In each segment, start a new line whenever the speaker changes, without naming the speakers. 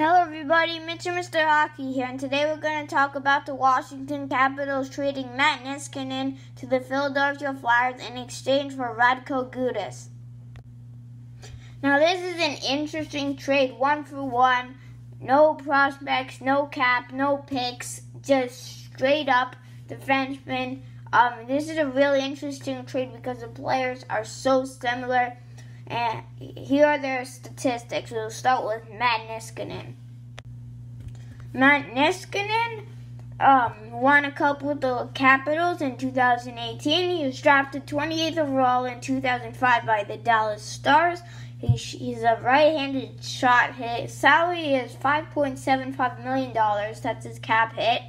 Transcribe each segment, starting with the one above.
Hello, everybody. Mr. Mr. Hockey here, and today we're going to talk about the Washington Capitals trading Matt Niskanen to the Philadelphia Flyers in exchange for Radko Gudas. Now, this is an interesting trade, one for one. No prospects, no cap, no picks, just straight up defenseman. Um, this is a really interesting trade because the players are so similar. And here are their statistics. We'll start with Matt Niskanen. Matt Niskanen um, won a cup with the Capitals in 2018. He was drafted 28th overall in 2005 by the Dallas Stars. he's a right-handed shot hit. His salary is $5.75 million. That's his cap hit.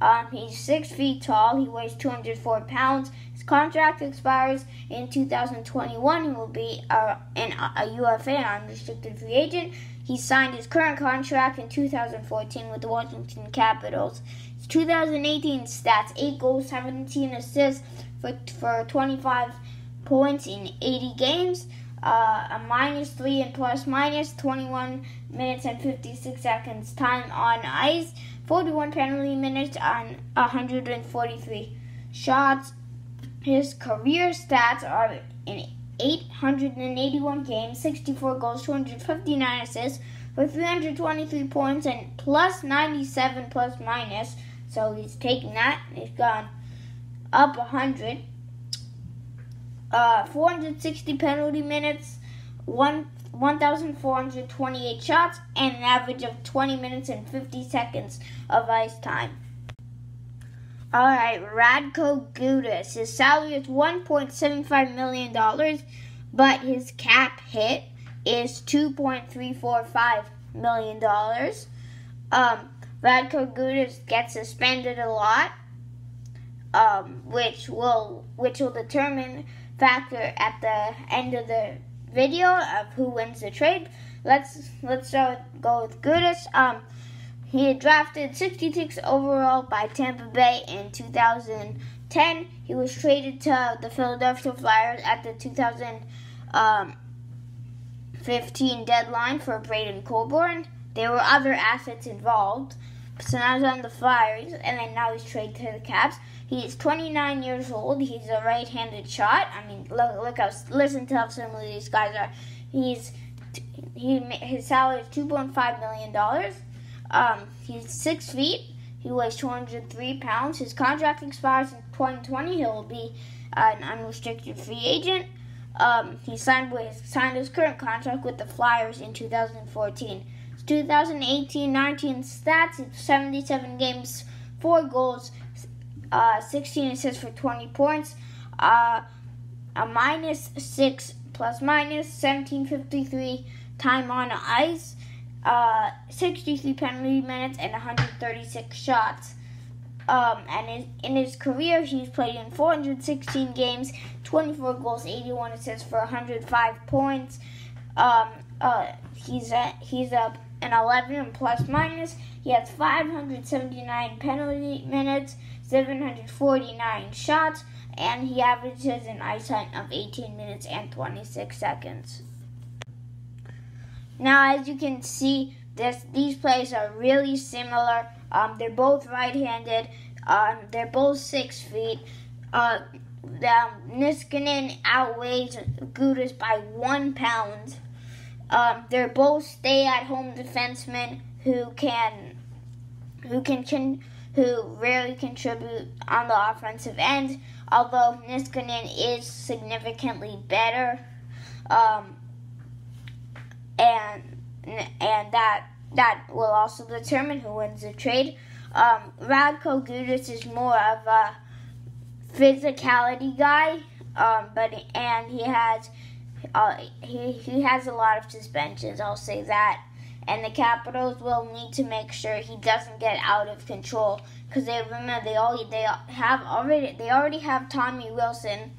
Um, he's six feet tall. He weighs 204 pounds. His contract expires in 2021. He will be a, an, a UFA, an unrestricted free agent. He signed his current contract in 2014 with the Washington Capitals. His 2018 stats: 8 goals, 17 assists for, for 25 points in 80 games. Uh, a minus 3 and plus minus 21 minutes and 56 seconds time on ice. 41 penalty minutes on 143 shots. His career stats are in 881 games, 64 goals, 259 assists, for 323 points and plus 97 plus minus. So he's taking that. He's gone up 100. Uh, 460 penalty minutes, one 1,428 shots, and an average of 20 minutes and 50 seconds of ice time. Alright, Radko Gudas. His salary is $1.75 million, but his cap hit is $2.345 million. Um, Radko Gudas gets suspended a lot, um, which will which will determine factor at the end of the video of who wins the trade. Let's let's start go with Gudas. Um, he had drafted 66 overall by Tampa Bay in 2010. He was traded to the Philadelphia Flyers at the 2015 deadline for Braydon Coburn. There were other assets involved. So now he's on the Flyers, and then now he's traded to the Caps. He's 29 years old. He's a right-handed shot. I mean, look, look how listen to how similar these guys are. He's he his salary is 2.5 million dollars. Um, he's six feet. He weighs 203 pounds. His contract expires in 2020. He'll be an unrestricted free agent. Um, he signed with signed his current contract with the Flyers in 2014. 2018-19 stats: 77 games, four goals, uh, 16 assists for 20 points, uh, a minus 6 plus minus 1753 time on ice, uh, 63 penalty minutes, and 136 shots. Um, and in his career, he's played in 416 games, 24 goals, 81 assists for 105 points. Um, uh, he's a, he's a, an 11 plus minus. He has 579 penalty minutes, 749 shots, and he averages an ice time of 18 minutes and 26 seconds. Now, as you can see, this, these plays are really similar. Um, they're both right-handed. Um, they're both six feet. Uh, the, Niskanen outweighs Gudas by one pound. Um, they're both stay-at-home defensemen who can who can, can who rarely contribute on the offensive end. Although Niskanen is significantly better, um, and and that that will also determine who wins the trade. Um, Radko Gudas is more of a physicality guy, um, but and he has uh, he he has a lot of suspensions. I'll say that and the Capitals will need to make sure he doesn't get out of control because they remember they all they have already they already have Tommy Wilson,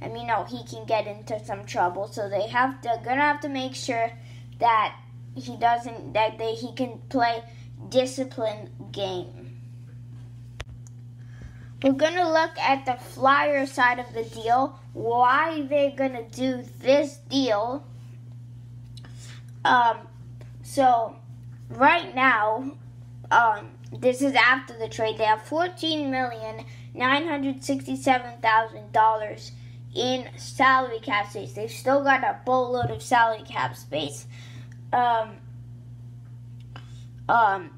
and you know he can get into some trouble. So they have to gonna have to make sure that he doesn't that they he can play disciplined game. We're gonna look at the flyer side of the deal. Why they're gonna do this deal. Um, so right now, um, this is after the trade. They have fourteen million nine hundred sixty-seven thousand dollars in salary cap space. They've still got a boatload of salary cap space. Um, um,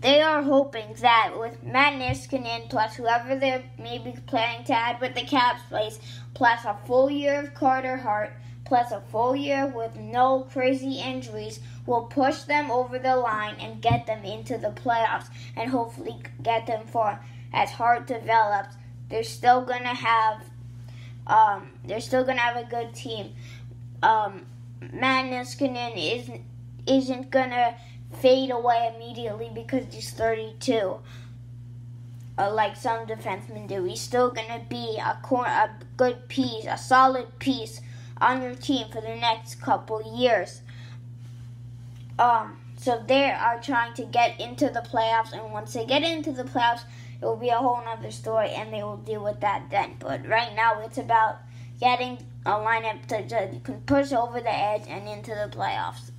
they are hoping that with Matt Niskanen plus whoever they're maybe planning to add with the cap space, plus a full year of Carter Hart, plus a full year with no crazy injuries, will push them over the line and get them into the playoffs and hopefully get them far. As Hart develops, they're still gonna have um, they're still gonna have a good team. Um, Matt Niskanen isn't isn't gonna fade away immediately because he's 32. Uh, like some defensemen do, he's still gonna be a cor- a good piece, a solid piece on your team for the next couple years. Um, so they are trying to get into the playoffs, and once they get into the playoffs, it will be a whole other story, and they will deal with that then. But right now, it's about getting a lineup to can push over the edge and into the playoffs.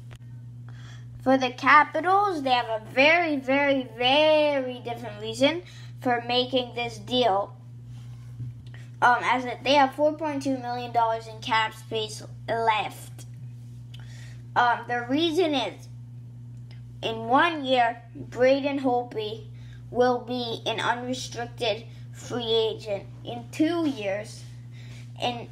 For the Capitals, they have a very, very, very different reason for making this deal. Um, as they have 4.2 million dollars in cap space left. Um, the reason is, in one year, Braden Holtby will be an unrestricted free agent. In two years, and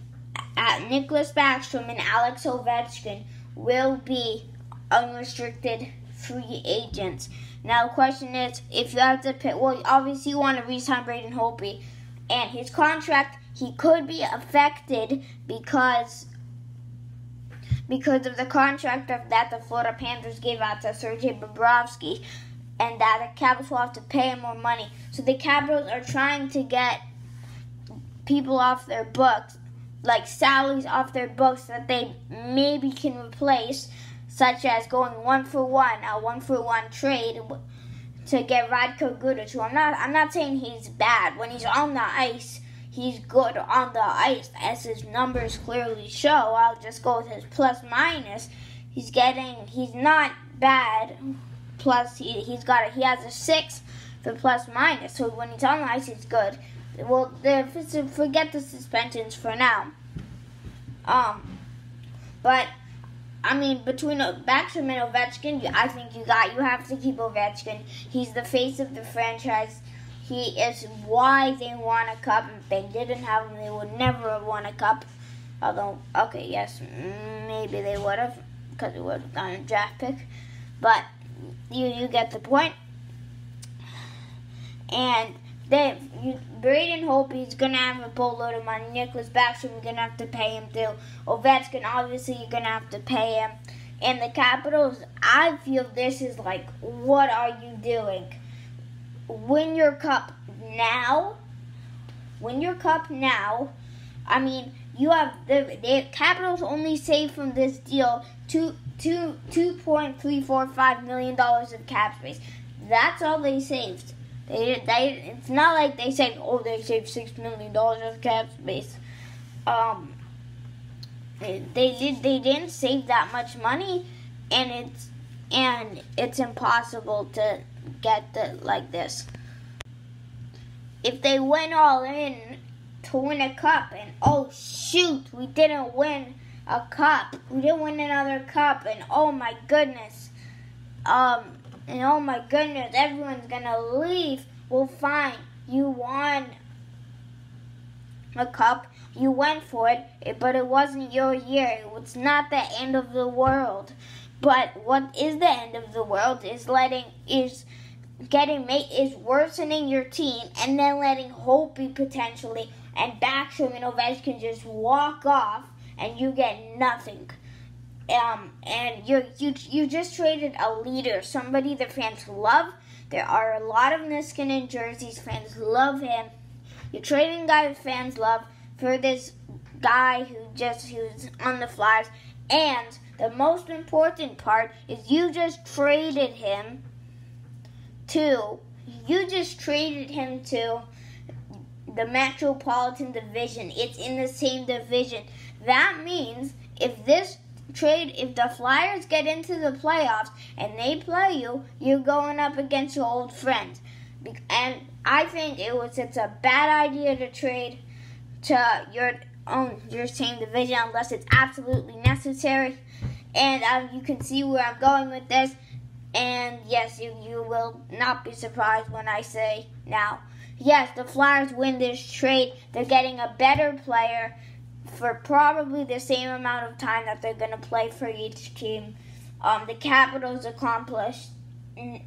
uh, Nicklas Backstrom and Alex Ovechkin will be unrestricted free agents. Now, the question is, if you have to pick, well, obviously you want to re-sign Braden Holtby, and his contract he could be affected because because of the contract of, that the Florida Panthers gave out to Sergei Bobrovsky and that the Capitals will have to pay more money. So the Capitals are trying to get people off their books, like salaries off their books that they maybe can replace, such as going one for one, a one for one trade to get Radko Gudas. Who I'm not, I'm not saying he's bad when he's on the ice. He's good on the ice, as his numbers clearly show. I'll just go with his plus minus. He's getting, he's not bad plus he, he's got a, he has a six for plus minus. So when he's on the ice, he's good. Well, forget the suspensions for now. Um, but I mean, between Backstrom and Ovechkin, I think you got you have to keep Ovechkin. He's the face of the franchise. He is why they won a cup. If they didn't have him, they would never have won a cup. Although, okay, yes, maybe they would have because it would have gotten a draft pick. But you you get the point. And then you, Braden Holtby's gonna have a boatload of money. Nicklas Backstrom, you're gonna have to pay him too. Ovechkin, obviously, you're gonna have to pay him. And the Capitals, I feel this is like, what are you doing? Win your cup now. Win your cup now. I mean, you have the, the Capitals only saved from this deal two two two point three four five million dollars of cap space. That's all they saved. They they it's not like they said oh they saved six million dollars of cap space. Um, they did they didn't save that much money, and it's and it's impossible to get the like this. If they went all in to win a cup, and oh shoot, we didn't win a cup. We didn't win another cup, and oh my goodness, um, and oh my goodness, everyone's gonna leave. Well, fine, you won a cup. You went for it, but it wasn't your year. It's not the end of the world. But what is the end of the world is letting is getting mate is worsening your team and then letting Holtby potentially and Backstrom and Ovechkin just walk off and you get nothing. Um, and you you you just traded a leader, somebody the fans love. There are a lot of Niskin Niskanen jerseys. Fans love him. You're trading guy the fans love for this guy who just who's on the Flyers. And the most important part is you just traded him to you just traded him to the Metropolitan Division. It's in the same division. That means if this trade, if the Flyers get into the playoffs and they play you, you're going up against your old friends. And I think it was it's a bad idea to trade to your own your same division unless it's absolutely necessary. And um, you can see where I'm going with this. And yes, you, you will not be surprised when I say now. Yes, the Flyers win this trade. They're getting a better player for probably the same amount of time that they're going to play for each team. Um, the Capitals accomplished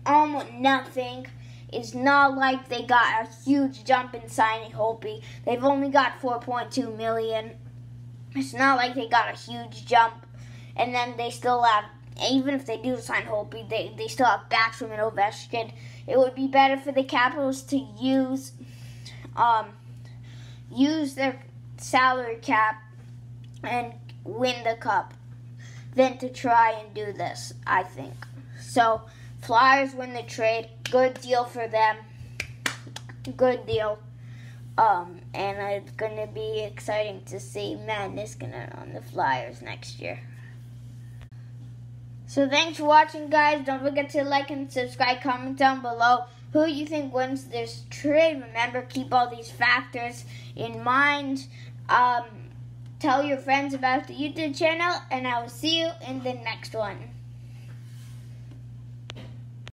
almost nothing. It's not like they got a huge jump in signing Holtby. They've only got 4.2 million. It's not like they got a huge jump, and then they still have. Even if they do sign Holtby, they, they still have Backstrom and Ovechkin. It would be better for the Capitals to use um, use their salary cap and win the cup than to try and do this, I think. So, Flyers win the trade. Good deal for them. Good deal. Um, and it's going to be exciting to see Matt Niskanen on the Flyers next year. So thanks for watching, guys. Don't forget to like and subscribe. Comment down below who you think wins this trade. Remember, keep all these factors in mind. Um, tell your friends about the YouTube channel, and I will see you in the next one.